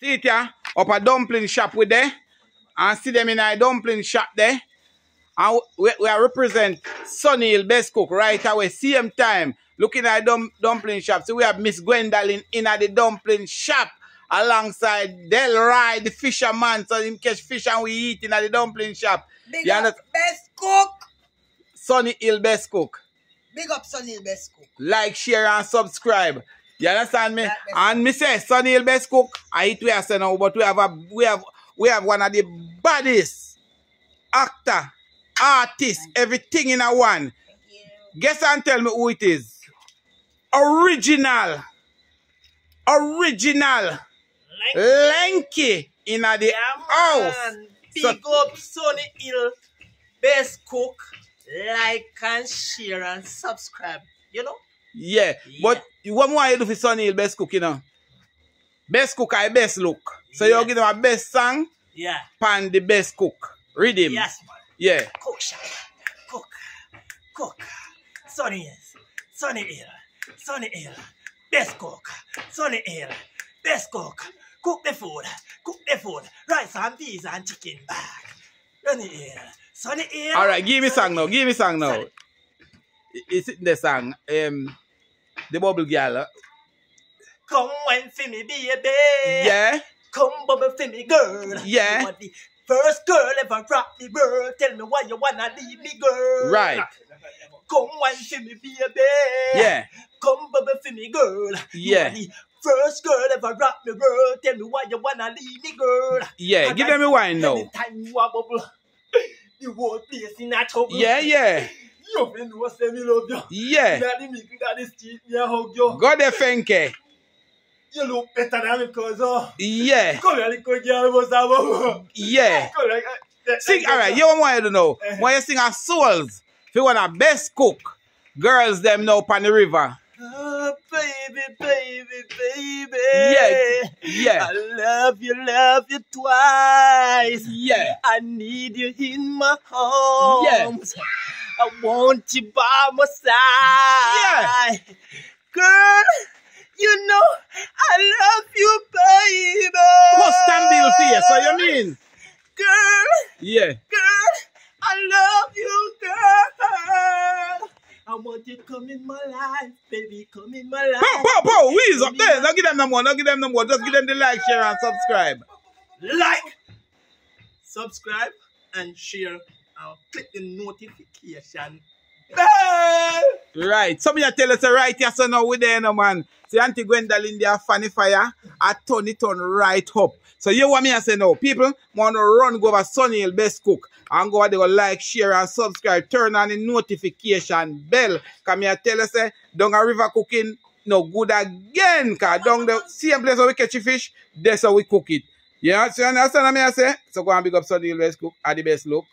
See it here? Up a dumpling shop with there. And see them in a dumpling shop there. And we, we are represent Sunny Hill Best Cook right away. Same time. Looking at dum, dumpling shop. So we have Miss Gwendolyn in at the dumpling shop. Alongside Delroy, the fisherman. So him catch fish and we eat in at the dumpling shop. Big up best cook. Sunny Hill Best Cook. Big up Sunny Hill best cook. like, share, and subscribe. You understand me? And me say, Hill best cook. I eat we are saying now, but we have a we have we have one of the baddest actor, artist, everything in a one. Guess and tell me who it is. Original. Original. Lenky in a the house. Big So- up Sunny Hill, best cook. Like and share and subscribe. You know? Yeah. But what more you do for Sunny Hill best cook, you know? Best cook I best look. So Yeah. you give them a best song. Yeah. pan the best cook. Read him. Yes, man. Yeah. Cook shop. Cook. Cook. Sunny Hill. Sunny Hill. Sunny Hill. Best cook. Sunny Hill. Best cook. Cook the food. Cook the food. Rice and peas and chicken back. Sunny Hill. Sunny Hill. All right, give me song now. Give me song now. Sorry. It's in the song. Um, the bubble girl. Come wine for me, baby. Yeah. Come bubble for me, girl. Yeah. You are the first girl ever rock the world. Tell me why you wanna leave me, girl. Right. Come wine for me, baby. Yeah. Come bubble for me, girl. You Yeah. are the first girl ever rock the world. Tell me why you wanna leave me, girl. Yeah. And Give I- a wine now. Anytime you a bubble, the whole place in a trouble. Yeah, yeah. You been know say me love you. Yeah. Inna the middle of the street, me a hug you. Go there, Fenke. You look better than me, cause oh. Yeah. Come here, little girl, must have Yeah. Come here, uh, uh, Sing, uh, all right, you want to know. Uh-huh. When you sing a souls, if you want a best cook, girls them know pan the river. Oh, baby, baby, baby. Yeah, yeah. I love you, love you twice. Yeah. I need you in my arms. I want you by my side. Girl, you know I love you, baby. Custom bill for you, so you mean? Girl, Yeah. girl, I love you, girl. I want you to come in my life, baby, come in my life. Pow, pow, pow. Wheeze up there. Don't give them no more. Don't give them no more. Just give them the like, share, and subscribe. like, subscribe, and share. And click the notification bell. Right. Some of tell us uh, right here, so now we there, no man. See, Auntie Gwendolyn, they are funny fire. I turn it on right up. So you want me to say no, people want to run go over Sunny Hill Best Cook and go over there, like, share, and subscribe. Turn on the notification bell. Come here, tell us, eh, down a river cooking, no good again. Cause down the same place where we catch fish, that's how we cook it. Yeah, so you understand what me I say? So go and big up Sunny Hill Best Cook, at the best look.